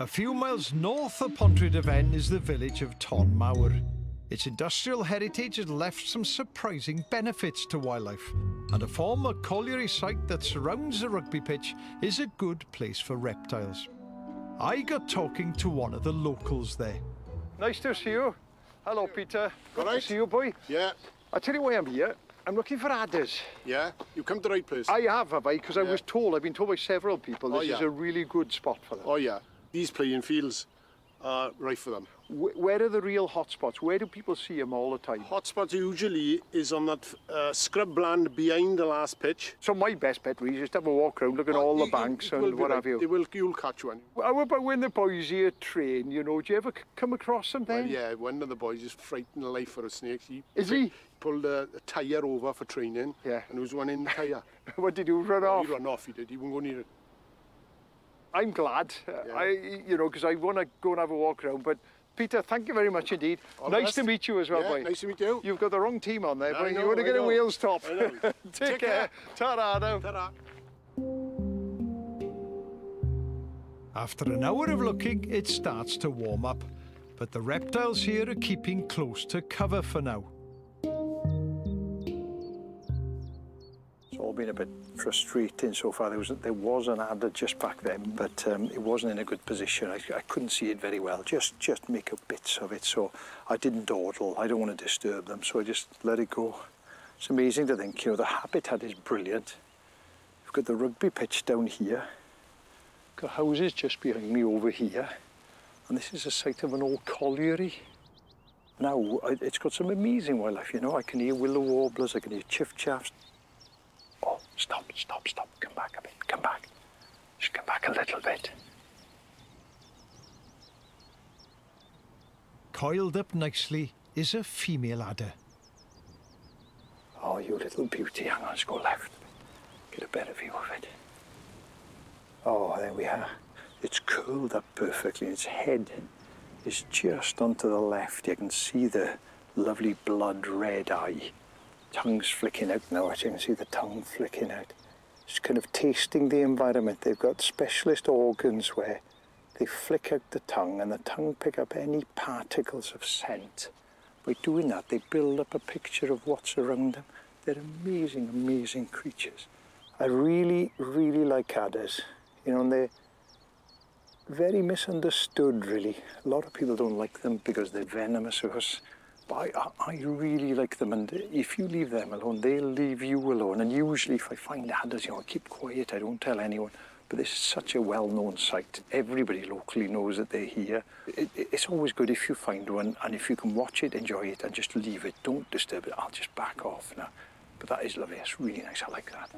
A few miles north of Pontrhydyfen is the village of Tonmawr. Its industrial heritage has left some surprising benefits to wildlife, and a former colliery site that surrounds the rugby pitch is a good place for reptiles. I got talking to one of the locals there. Nice to see you. Hello, Peter. Good All right. to see you, boy. Yeah, I tell you why I'm here. I'm looking for adders. yeah. You come to the right place. I have, have I? Because I was told, I've been told by several people, Oh, this is a really good spot for them. Oh yeah. These playing fields are right for them. Where are the real hotspots? Where do people see them all the time? Hotspot usually is on that uh, scrub land behind the last pitch. So my best bet really is just have a walk around, look at all You- the banks it and what right. have you. They will, you'll catch one. How about when the boys here train, you know, do you ever come across them then? Well, yeah, one of the boys is frightened the life for a snake. He Is he? pulled a, a tyre over for training. Yeah. And there was one in the tyre. what did you run off? He ran off, he did. He wouldn't go near it. I'm glad. Yeah. I, you know, because I want to go and have a walk around. But Peter, thank you very much indeed. All nice to meet you as well, Yeah, boy. nice to meet you. You've got the wrong team on there, I boy. know, you want to I get a Wales top. I. Take, Take care. care. Ta-ra now. Ta-ra. After an hour of looking, it starts to warm up. But the reptiles here are keeping close to cover for now. All been a bit frustrating so far. There was, there was an adder just back then, but um, it wasn't in a good position. I, I couldn't see it very well, just, just make up bits of it. So I didn't dawdle. I don't want to disturb them, so I just let it go. It's amazing to think, you know, the habitat is brilliant. We've got the rugby pitch down here. We've Got houses just behind me over here. And this is the site of an old colliery. Now, it's got some amazing wildlife, you know. I can hear willow warblers, I can hear chiff-chaffs. Oh, stop, stop. Come back a bit, come back. Just come back a little bit. Coiled up nicely is a female adder. Oh, you little beauty. Hang on, let's go left. Get a better view of it. Oh, there we are. It's curled up perfectly. Its head is just onto the left. You can see the lovely blood red eye. Tongue's flicking out now. You can see the tongue flicking out. Kind of tasting the environment. They've got specialist organs where they flick out the tongue and the tongue pick up any particles of scent. By doing that, they build up a picture of what's around them. They're amazing, amazing creatures. I really, really like adders. You know, and they're very misunderstood, really. A lot of people don't like them because they're venomous. But I, I, really like them, and if you leave them alone, they'll leave you alone. And usually, if I find adders, you know, I keep quiet, I don't tell anyone. But this is such a well-known site. Everybody locally knows that they're here. It, it- it's always good if you find one, and if you can watch it, enjoy it, and just leave it. Don't disturb it. I'll just back off now. But that is lovely. It's really nice. I like that.